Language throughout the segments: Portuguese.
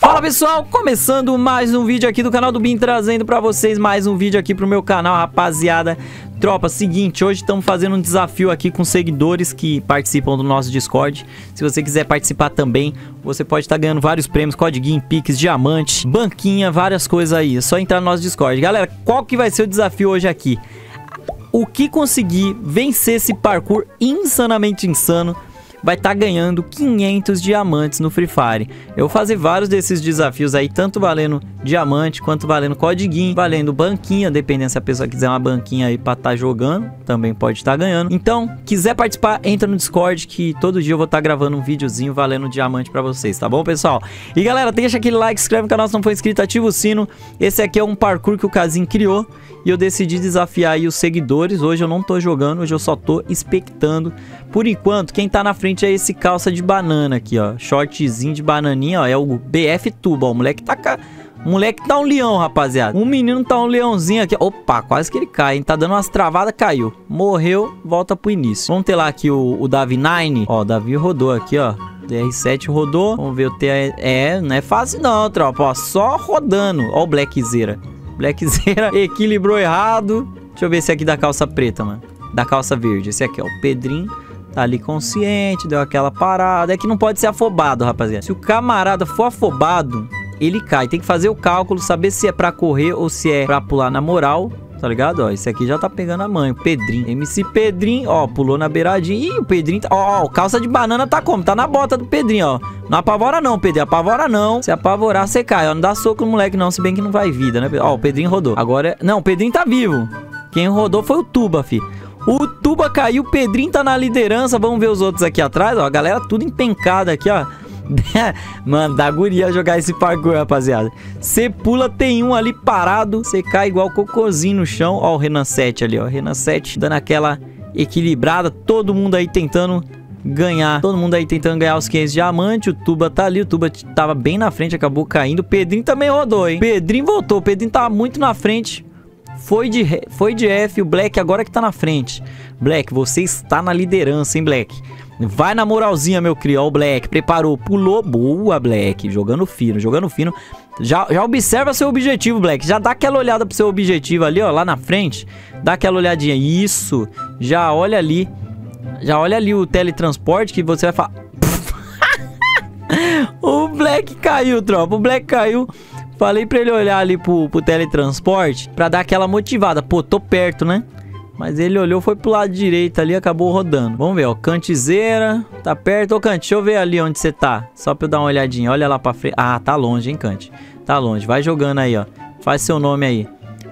Fala pessoal, começando mais um vídeo aqui do canal do Bin, trazendo pra vocês mais um vídeo aqui pro meu canal, rapaziada. Tropa, seguinte, hoje estamos fazendo um desafio aqui com seguidores que participam do nosso Discord. Se você quiser participar também, você pode estar tá ganhando vários prêmios, código Pix, diamante, banquinha, várias coisas aí. É só entrar no nosso Discord. Galera, qual que vai ser o desafio hoje aqui? O que conseguir vencer esse parkour insanamente insano vai estar tá ganhando 500 diamantes no Free Fire. Eu vou fazer vários desses desafios aí, tanto valendo diamante, quanto valendo codiguinho, valendo banquinha, dependendo se a pessoa quiser uma banquinha aí pra estar tá jogando, também pode estar tá ganhando. Então, quiser participar, entra no Discord que todo dia eu vou estar tá gravando um videozinho valendo diamante pra vocês, tá bom, pessoal? E galera, deixa aquele like, inscreve no canal se não for inscrito, ativa o sino. Esse aqui é um parkour que o Casim criou e eu decidi desafiar aí os seguidores. Hoje eu não tô jogando, hoje eu só tô expectando. Por enquanto, quem tá na frente é esse calça de banana aqui, ó. Shortzinho de bananinha, ó. É o BF Tuba, ó. O moleque tá... Ca... Moleque tá um leão, rapaziada. Um menino tá um leãozinho aqui. Opa, quase que ele cai, hein? Tá dando umas travadas, caiu. Morreu, volta pro início. Vamos ter lá aqui o, o Davi 9. Ó, o Davi rodou aqui, ó. DR7 rodou. Vamos ver o T. É, não é fácil não, tropa. Ó, só rodando. Ó o Blackzera. Blackzera equilibrou errado. Deixa eu ver esse aqui da calça preta, mano. Da calça verde. Esse aqui, ó. O Pedrinho. Tá ali consciente, deu aquela parada. É que não pode ser afobado, rapaziada. Se o camarada for afobado, ele cai. Tem que fazer o cálculo, saber se é pra correr ou se é pra pular na moral. Tá ligado? Ó, esse aqui já tá pegando a mãe. O Pedrinho. MC Pedrinho, ó, pulou na beiradinha. Ih, o Pedrinho tá... Ó, ó, calça de banana tá como? Tá na bota do Pedrinho, ó. Não apavora não, Pedrinho. Apavora não. Se apavorar, você cai. Ó, não dá soco no moleque não, se bem que não vai vida, né? Ó, o Pedrinho rodou. Agora... Não, o Pedrinho tá vivo. Quem rodou foi o Tuba, fi. O Tuba caiu, o Pedrinho tá na liderança. Vamos ver os outros aqui atrás, ó. A galera tudo empencada aqui, ó. Mano, dá guria jogar esse parkour, rapaziada. Você pula, tem um ali parado, você cai igual cocôzinho no chão. Ó o Renan 7 ali, ó. Renan 7 dando aquela equilibrada. Todo mundo aí tentando ganhar. Todo mundo aí tentando ganhar os 500 diamantes. O Tuba tá ali. O Tuba tava bem na frente, acabou caindo. O Pedrinho também rodou, hein? Pedrinho voltou. O Pedrinho tava muito na frente. Foi de, foi de F. O Black agora que tá na frente. Black, você está na liderança, hein, Black? Vai na moralzinha, meu criol. O Black preparou, pulou. Boa, Black. Jogando fino, jogando fino. Já, já observa seu objetivo, Black. Já dá aquela olhada pro seu objetivo ali, ó, lá na frente. Dá aquela olhadinha. Isso. Já olha ali. Já olha ali o teletransporte que você vai falar. o Black caiu, tropa. O Black caiu. Falei pra ele olhar ali pro, pro teletransporte pra dar aquela motivada. Pô, tô perto, né? Mas ele olhou, foi pro lado direito ali acabou rodando. Vamos ver, ó. Cantizeira. Tá perto. Ô, Cante, deixa eu ver ali onde você tá. Só pra eu dar uma olhadinha. Olha lá pra frente. Ah, tá longe, hein, Cante. Tá longe. Vai jogando aí, ó. Faz seu nome aí.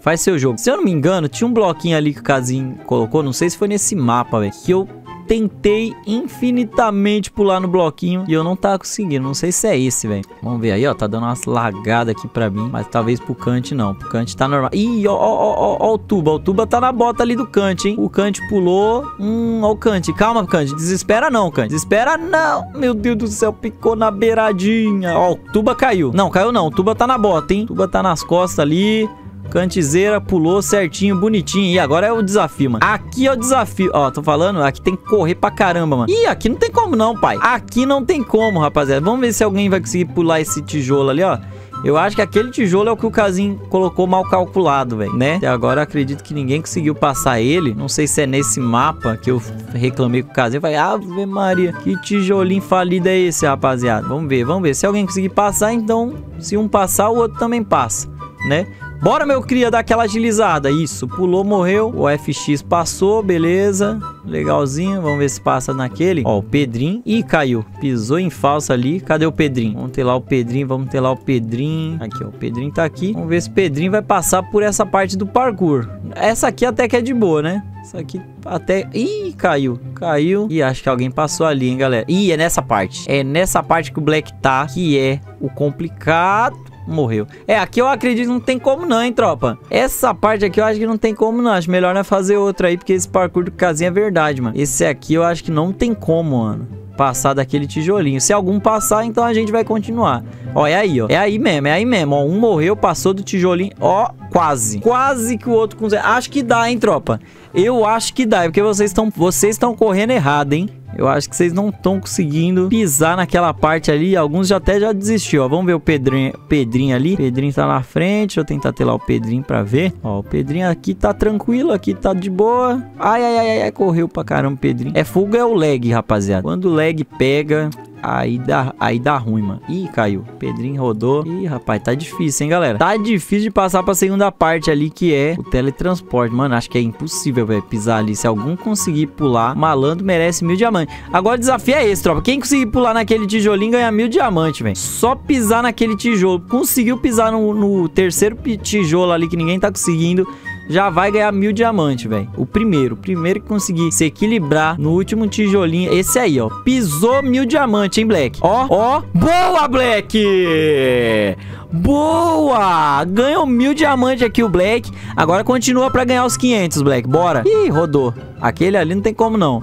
Faz seu jogo. Se eu não me engano, tinha um bloquinho ali que o Casim colocou. Não sei se foi nesse mapa, velho. Que eu tentei infinitamente pular no bloquinho e eu não tava conseguindo. Não sei se é esse, velho. Vamos ver aí, ó. Tá dando umas lagadas aqui pra mim. Mas talvez pro Kant não. Pro Kant tá normal. Ih, ó, ó, ó, ó, o Tuba. O Tuba tá na bota ali do Kant, hein? O Kant pulou. Hum, ó o Kant. Calma, Kant. Desespera não, Kant. Desespera não. Meu Deus do céu, picou na beiradinha. Ó, o Tuba caiu. Não, caiu não. O Tuba tá na bota, hein? O Tuba tá nas costas ali. Cantizeira pulou certinho, bonitinho. E agora é o desafio, mano. Aqui é o desafio. Ó, tô falando, aqui tem que correr pra caramba, mano. Ih, aqui não tem como não, pai. Aqui não tem como, rapaziada. Vamos ver se alguém vai conseguir pular esse tijolo ali, ó. Eu acho que aquele tijolo é o que o Casim colocou mal calculado, velho, né? Até agora acredito que ninguém conseguiu passar ele. Não sei se é nesse mapa que eu reclamei com o Casim. Falei, Ave Maria, que tijolinho falido é esse, rapaziada? Vamos ver, vamos ver. Se alguém conseguir passar, então, se um passar, o outro também passa, né? Bora, meu cria, dar aquela agilizada. Isso, pulou, morreu. O FX passou, beleza. Legalzinho. Vamos ver se passa naquele. Ó, o Pedrinho. Ih, caiu. Pisou em falsa ali. Cadê o Pedrinho? Vamos ter lá o Pedrinho, vamos ter lá o Pedrinho. Aqui, ó, o Pedrinho tá aqui. Vamos ver se o Pedrinho vai passar por essa parte do parkour. Essa aqui até que é de boa, né? Essa aqui até... Ih, caiu. Caiu. E acho que alguém passou ali, hein, galera. Ih, é nessa parte. É nessa parte que o Black tá, que é o complicado morreu. É, aqui eu acredito que não tem como não, hein, tropa. Essa parte aqui eu acho que não tem como não. Acho melhor não fazer outra aí, porque esse parkour do casinha é verdade, mano. Esse aqui eu acho que não tem como, mano. Passar daquele tijolinho. Se algum passar, então a gente vai continuar. Ó, é aí, ó. É aí mesmo, é aí mesmo. Ó, um morreu, passou do tijolinho. Ó, quase. Quase que o outro com... Acho que dá, hein, tropa. Eu acho que dá, porque vocês estão vocês estão correndo errado, hein. Eu acho que vocês não estão conseguindo pisar naquela parte ali. Alguns já até já desistiu, ó. Vamos ver o Pedrinho, Pedrinho ali. Pedrinho tá na frente. Deixa eu tentar ter lá o Pedrinho pra ver. Ó, o Pedrinho aqui tá tranquilo, aqui tá de boa. Ai, ai, ai, ai, correu pra caramba o Pedrinho. É fuga é o lag, rapaziada. Quando o lag pega, Aí dá, aí dá ruim, mano. Ih, caiu. Pedrinho rodou. Ih, rapaz, tá difícil, hein, galera? Tá difícil de passar pra segunda parte ali, que é o teletransporte. Mano, acho que é impossível, velho, pisar ali. Se algum conseguir pular, malandro merece mil diamantes. Agora o desafio é esse, tropa. Quem conseguir pular naquele tijolinho ganha mil diamantes, velho. Só pisar naquele tijolo. Conseguiu pisar no, no terceiro tijolo ali que ninguém tá conseguindo já vai ganhar mil diamantes, velho. O primeiro, o primeiro que conseguir se equilibrar no último tijolinho, esse aí, ó. Pisou mil diamantes, hein, Black? Ó, ó. Boa, Black! Boa! Ganhou mil diamantes aqui o Black. Agora continua pra ganhar os 500, Black. Bora. Ih, rodou. Aquele ali não tem como não.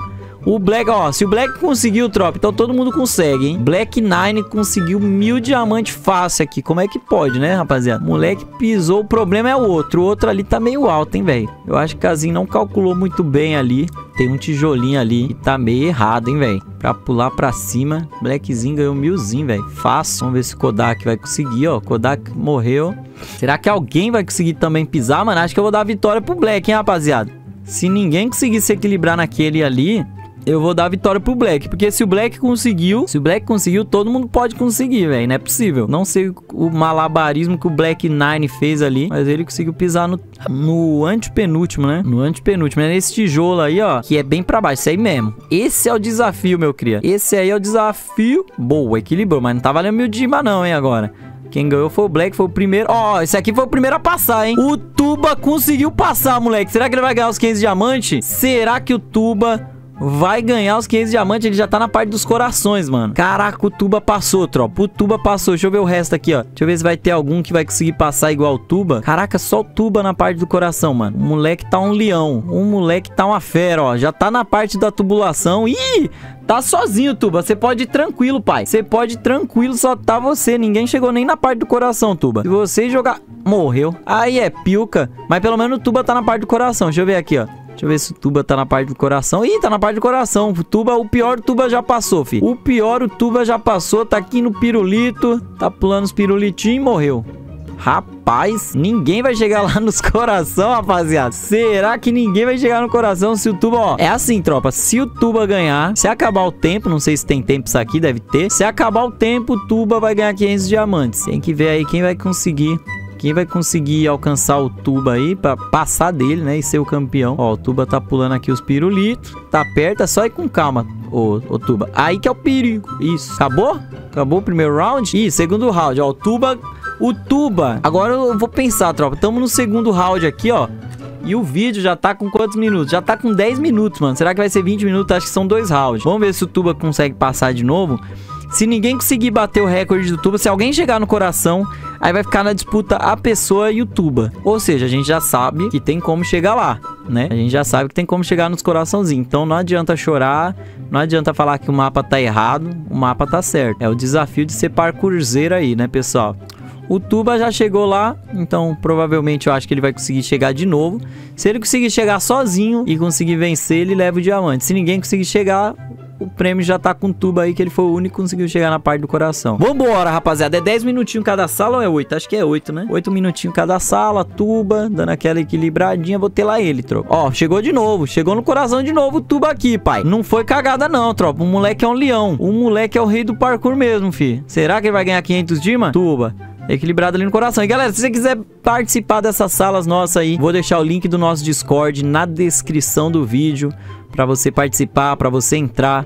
O Black, ó, se o Black conseguiu, tropa, então todo mundo consegue, hein? Black Nine conseguiu mil diamantes fácil aqui. Como é que pode, né, rapaziada? Moleque pisou, o problema é o outro. O outro ali tá meio alto, hein, velho? Eu acho que o Casinho não calculou muito bem ali. Tem um tijolinho ali e tá meio errado, hein, velho? Pra pular pra cima, Blackzinho ganhou milzinho, velho. Fácil. Vamos ver se o Kodak vai conseguir, ó. Kodak morreu. Será que alguém vai conseguir também pisar, mano? Acho que eu vou dar a vitória pro Black, hein, rapaziada? Se ninguém conseguir se equilibrar naquele ali, eu vou dar a vitória pro Black. Porque se o Black conseguiu, se o Black conseguiu, todo mundo pode conseguir, velho. Não é possível. Não sei o malabarismo que o Black Nine fez ali, mas ele conseguiu pisar no, no antepenúltimo, né? No antepenúltimo. É nesse tijolo aí, ó, que é bem pra baixo. Isso aí mesmo. Esse é o desafio, meu cria. Esse aí é o desafio. Boa, equilibrou, mas não tá valendo mil dima não, hein, agora. Quem ganhou foi o Black, foi o primeiro. Ó, oh, esse aqui foi o primeiro a passar, hein? O Tuba conseguiu passar, moleque. Será que ele vai ganhar os 15 diamantes? Será que o Tuba vai ganhar os 500 diamantes. Ele já tá na parte dos corações, mano. Caraca, o Tuba passou, tropa. O Tuba passou. Deixa eu ver o resto aqui, ó. Deixa eu ver se vai ter algum que vai conseguir passar igual o Tuba. Caraca, só o Tuba na parte do coração, mano. O moleque tá um leão. O moleque tá uma fera, ó. Já tá na parte da tubulação. Ih, Tá sozinho, Tuba. Você pode ir tranquilo, pai. Você pode ir tranquilo, só tá você. Ninguém chegou nem na parte do coração, Tuba. Se você jogar... Morreu. Aí é pilca. Mas pelo menos o Tuba tá na parte do coração. Deixa eu ver aqui, ó. Deixa eu ver se o Tuba tá na parte do coração. Ih, tá na parte do coração. O Tuba, o pior Tuba já passou, fi. O pior o Tuba já passou. Tá aqui no pirulito. Tá pulando os pirulitinhos e morreu. Rapaz, ninguém vai chegar lá nos coração, rapaziada. Será que ninguém vai chegar no coração se o Tuba, ó... É assim, tropa. Se o Tuba ganhar, se acabar o tempo, não sei se tem tempo isso aqui, deve ter. Se acabar o tempo, o Tuba vai ganhar 500 diamantes. Tem que ver aí quem vai conseguir quem vai conseguir alcançar o Tuba aí pra passar dele, né? E ser o campeão. Ó, o Tuba tá pulando aqui os pirulitos. Tá perto, é só ir com calma, ô, ô Tuba. Aí que é o perigo. Isso. Acabou? Acabou o primeiro round? Ih, segundo round. Ó, o Tuba... O Tuba... Agora eu vou pensar, tropa. Tamo no segundo round aqui, ó. E o vídeo já tá com quantos minutos? Já tá com 10 minutos, mano. Será que vai ser 20 minutos? Acho que são dois rounds. Vamos ver se o Tuba consegue passar de novo. Se ninguém conseguir bater o recorde do Tuba, se alguém chegar no coração, aí vai ficar na disputa a pessoa e o Tuba. Ou seja, a gente já sabe que tem como chegar lá, né? A gente já sabe que tem como chegar nos coraçãozinhos. Então não adianta chorar, não adianta falar que o mapa tá errado, o mapa tá certo. É o desafio de ser parkourzeiro aí, né, pessoal? O Tuba já chegou lá, então provavelmente eu acho que ele vai conseguir chegar de novo. Se ele conseguir chegar sozinho e conseguir vencer, ele leva o diamante. Se ninguém conseguir chegar, o prêmio já tá com tuba aí, que ele foi o único que conseguiu chegar na parte do coração. Vambora, rapaziada. É 10 minutinhos cada sala ou é 8? Acho que é 8, né? 8 minutinhos cada sala, tuba, dando aquela equilibradinha. Vou ter lá ele, tropa. Ó, chegou de novo. Chegou no coração de novo o tuba aqui, pai. Não foi cagada não, tropa. O moleque é um leão. O moleque é o rei do parkour mesmo, fi. Será que ele vai ganhar 500 Dima? Tuba equilibrado ali no coração. E galera, se você quiser participar dessas salas nossas aí, vou deixar o link do nosso Discord na descrição do vídeo para você participar, para você entrar.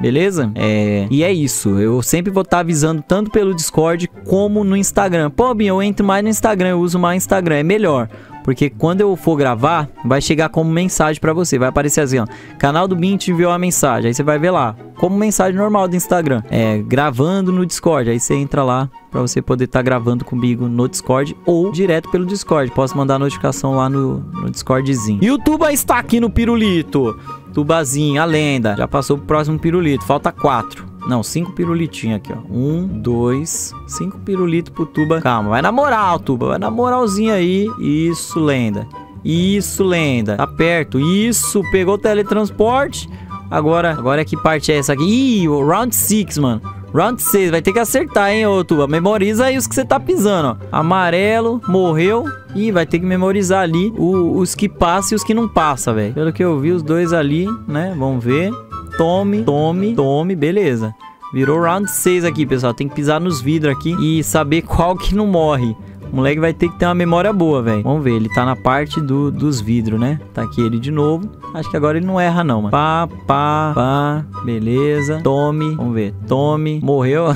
Beleza? É... E é isso. Eu sempre vou estar tá avisando tanto pelo Discord como no Instagram. Pô, Binho, eu entro mais no Instagram, eu uso mais Instagram. É melhor. Porque quando eu for gravar, vai chegar como mensagem para você. Vai aparecer assim, ó. Canal do Bin te enviou a mensagem. Aí você vai ver lá. Como mensagem normal do Instagram. É, gravando no Discord. Aí você entra lá para você poder estar tá gravando comigo no Discord ou direto pelo Discord. Posso mandar notificação lá no, no Discordzinho. YouTube está aqui no Pirulito. Tubazinho, a lenda. Já passou pro próximo pirulito. Falta quatro. Não, cinco pirulitinhos aqui, ó. Um, dois, cinco pirulitos pro Tuba. Calma, vai na moral, Tuba. Vai na moralzinha aí. Isso, lenda. Isso, lenda. Tá perto. Isso, pegou o teletransporte. Agora, agora que parte é essa aqui? Ih, round 6, mano. Round 6, vai ter que acertar, hein, ô Tuba. Memoriza aí os que você tá pisando, ó. Amarelo, morreu. Ih, vai ter que memorizar ali o, os que passam e os que não passam, velho. Pelo que eu vi, os dois ali, né? Vamos ver. Tome, tome, tome, beleza. Virou round 6 aqui, pessoal. Tem que pisar nos vidros aqui e saber qual que não morre. O moleque vai ter que ter uma memória boa, velho. Vamos ver, ele tá na parte do, dos vidros, né? Tá aqui ele de novo. Acho que agora ele não erra não, mano. Pá, pá, pá. Beleza. Tome. Vamos ver. Tome. Morreu.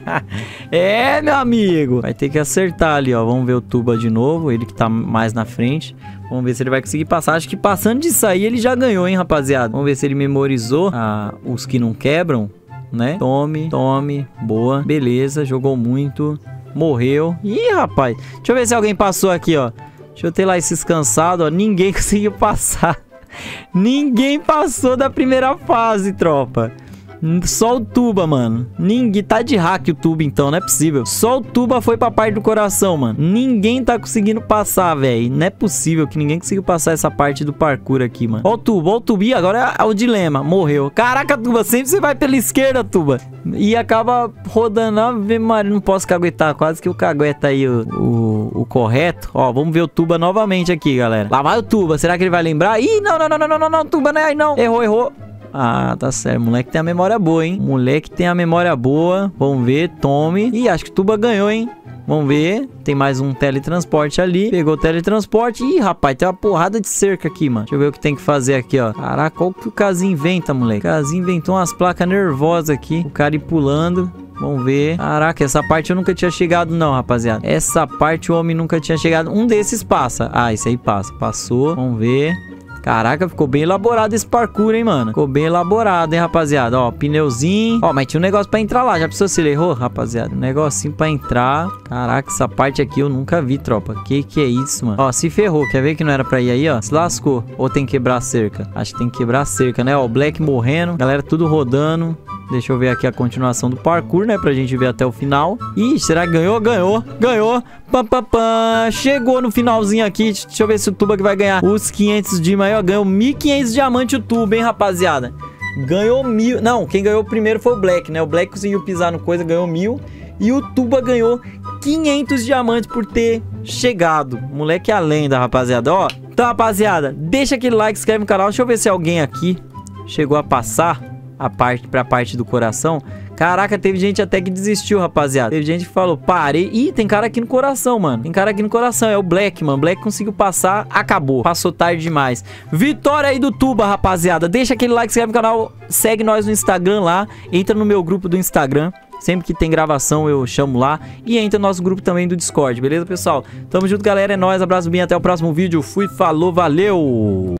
é, meu amigo. Vai ter que acertar ali, ó. Vamos ver o Tuba de novo. Ele que tá mais na frente. Vamos ver se ele vai conseguir passar. Acho que passando disso aí ele já ganhou, hein, rapaziada. Vamos ver se ele memorizou ah, os que não quebram, né? Tome, tome. Boa. Beleza. Jogou muito. Morreu. Ih, rapaz. Deixa eu ver se alguém passou aqui, ó. Deixa eu ter lá esses cansados, ó. Ninguém conseguiu passar. Ninguém passou da primeira fase, tropa. Só o Tuba, mano. Ninguém tá de hack o Tuba, então, não é possível. Só o Tuba foi pra parte do coração, mano. Ninguém tá conseguindo passar, velho. Não é possível que ninguém conseguiu passar essa parte do parkour aqui, mano. Ó o Tuba, ó o Tuba. E agora é o dilema. Morreu. Caraca, Tuba, sempre você vai pela esquerda, Tuba. E acaba rodando. Ave Maria, não posso caguetar. Quase que o cagueta aí o, o, o, correto. Ó, vamos ver o Tuba novamente aqui, galera. Lá vai o Tuba. Será que ele vai lembrar? Ih, não, não, não, não, não, não, não. Tuba, não é aí, não. Errou, errou. Ah, tá certo. Moleque tem a memória boa, hein? Moleque tem a memória boa. Vamos ver. Tome. Ih, acho que Tuba ganhou, hein? Vamos ver. Tem mais um teletransporte ali. Pegou o teletransporte. Ih, rapaz, tem uma porrada de cerca aqui, mano. Deixa eu ver o que tem que fazer aqui, ó. Caraca, qual que o Casim inventa, moleque? O Casim inventou umas placas nervosas aqui. O cara ir pulando. Vamos ver. Caraca, essa parte eu nunca tinha chegado não, rapaziada. Essa parte o homem nunca tinha chegado. Um desses passa. Ah, esse aí passa. Passou. Vamos ver. Caraca, ficou bem elaborado esse parkour, hein, mano? Ficou bem elaborado, hein, rapaziada? Ó, pneuzinho. Ó, mas tinha um negócio pra entrar lá. Já precisou se ele errou, rapaziada? Um negocinho pra entrar. Caraca, essa parte aqui eu nunca vi, tropa. Que que é isso, mano? Ó, se ferrou. Quer ver que não era pra ir aí, ó? Se lascou. Ou tem que quebrar a cerca? Acho que tem que quebrar a cerca, né? Ó, o Black morrendo. Galera tudo rodando. Deixa eu ver aqui a continuação do parkour, né? Pra gente ver até o final. Ih, será que ganhou? Ganhou, ganhou. Pam. Chegou no finalzinho aqui. Deixa eu ver se o Tuba que vai ganhar os 500 de maior. Ganhou 1.500 diamante o Tuba, hein, rapaziada? Ganhou mil. Não, quem ganhou primeiro foi o Black, né? O Black conseguiu pisar no coisa, ganhou mil. E o Tuba ganhou 500 diamantes por ter chegado. Moleque é a lenda, rapaziada. Ó, então, rapaziada, deixa aquele like, inscreve no canal. Deixa eu ver se alguém aqui chegou a passar a parte pra parte do coração. Caraca, teve gente até que desistiu, rapaziada. Teve gente que falou, parei. Ih, tem cara aqui no coração, mano. Tem cara aqui no coração. É o Black, mano. Black conseguiu passar, acabou. Passou tarde demais. Vitória aí do Tuba, rapaziada. Deixa aquele like, se inscreve no canal. Segue nós no Instagram lá. Entra no meu grupo do Instagram. Sempre que tem gravação eu chamo lá. E entra no nosso grupo também do Discord, beleza, pessoal? Tamo junto, galera. É nóis. Abraço bem. Até o próximo vídeo. Fui, falou, valeu!